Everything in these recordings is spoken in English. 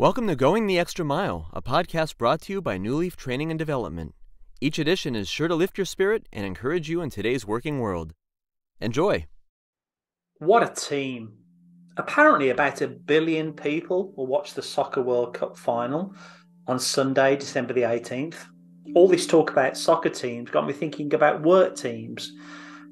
Welcome to Going the Extra Mile, a podcast brought to you by Newleaf Training and Development. Each edition is sure to lift your spirit and encourage you in today's working world. Enjoy. What a team. Apparently, about a billion people will watch the Soccer World Cup final on Sunday, December the 18th. All this talk about soccer teams got me thinking about work teams.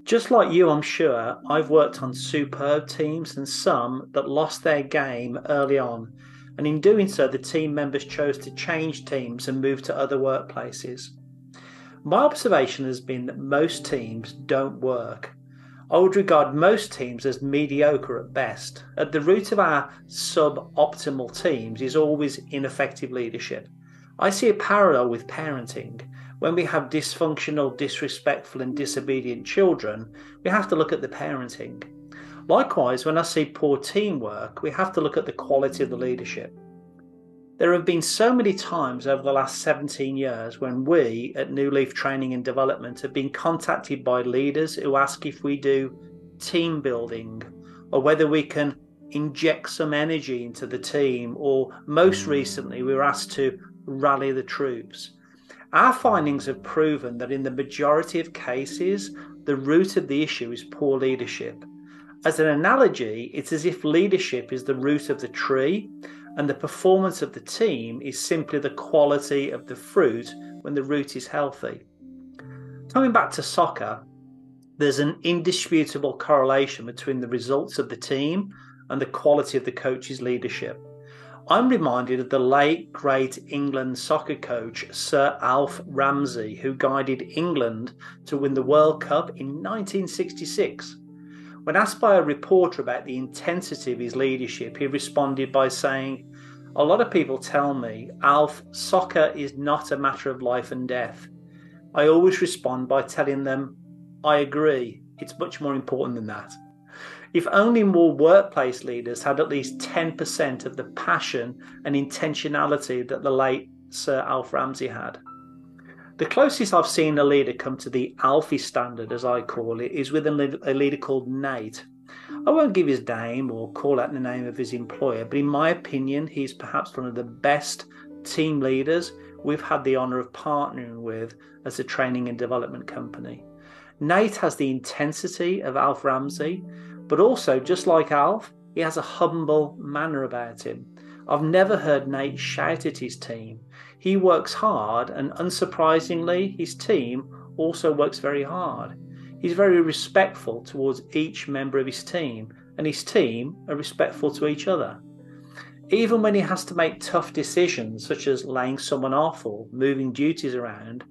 Just like you, I'm sure, I've worked on superb teams and some that lost their game early on and in doing so, the team members chose to change teams and move to other workplaces. My observation has been that most teams don't work. I would regard most teams as mediocre at best. At the root of our suboptimal teams is always ineffective leadership. I see a parallel with parenting. When we have dysfunctional, disrespectful, and disobedient children, we have to look at the parenting. Likewise, when I see poor teamwork, we have to look at the quality of the leadership. There have been so many times over the last 17 years when we at Newleaf Training and Development have been contacted by leaders who ask if we do team building or whether we can inject some energy into the team, or most recently, we were asked to rally the troops. Our findings have proven that in the majority of cases, the root of the issue is poor leadership. As an analogy, it's as if leadership is the root of the tree and the performance of the team is simply the quality of the fruit when the root is healthy. Coming back to soccer, there's an indisputable correlation between the results of the team and the quality of the coach's leadership. I'm reminded of the late great England soccer coach Sir Alf Ramsey, who guided England to win the World Cup in 1966. When asked by a reporter about the intensity of his leadership, he responded by saying, A lot of people tell me, Alf, soccer is not a matter of life and death. I always respond by telling them, I agree, it's much more important than that. If only more workplace leaders had at least 10% of the passion and intentionality that the late Sir Alf Ramsey had. The closest I've seen a leader come to the Alfie standard, as I call it, is with a leader called Nate. I won't give his name or call out the name of his employer, but in my opinion, he's perhaps one of the best team leaders we've had the honour of partnering with as a training and development company. Nate has the intensity of Alf Ramsey, but also, just like Alf, he has a humble manner about him. I've never heard Nate shout at his team. He works hard, and unsurprisingly, his team also works very hard. He's very respectful towards each member of his team, and his team are respectful to each other. Even when he has to make tough decisions, such as laying someone off or moving duties around,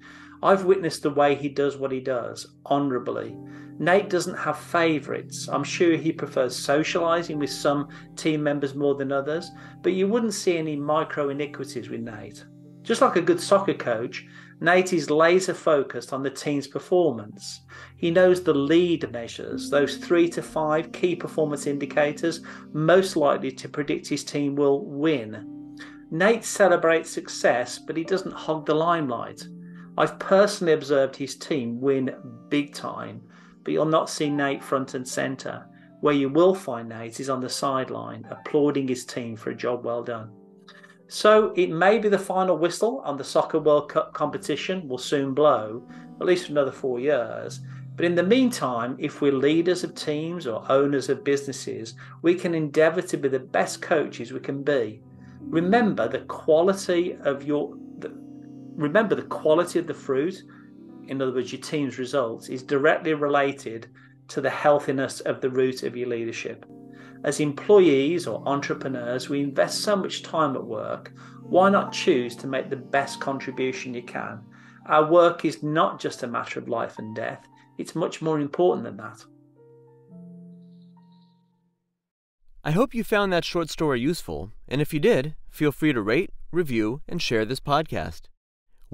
I've witnessed the way he does what he does, honourably. Nate doesn't have favourites. I'm sure he prefers socialising with some team members more than others, but you wouldn't see any micro inequities with Nate. Just like a good soccer coach, Nate is laser focused on the team's performance. He knows the lead measures, those three to five key performance indicators most likely to predict his team will win. Nate celebrates success, but he doesn't hog the limelight. I've personally observed his team win big time, but you'll not see Nate front and centre. Where you will find Nate is on the sideline, applauding his team for a job well done. So it may be the final whistle on the Soccer World Cup competition will soon blow, at least for another four years. But in the meantime, if we're leaders of teams or owners of businesses, we can endeavour to be the best coaches we can be. Remember the quality of your remember the quality of the fruit, in other words, your team's results, is directly related to the healthiness of the root of your leadership. As employees or entrepreneurs, we invest so much time at work. Why not choose to make the best contribution you can? Our work is not just a matter of life and death, it's much more important than that. I hope you found that short story useful, and if you did, feel free to rate, review, and share this podcast.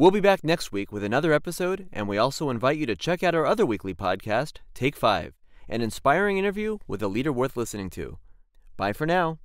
We'll be back next week with another episode, and we also invite you to check out our other weekly podcast, Take 5 an inspiring interview with a leader worth listening to. Bye for now.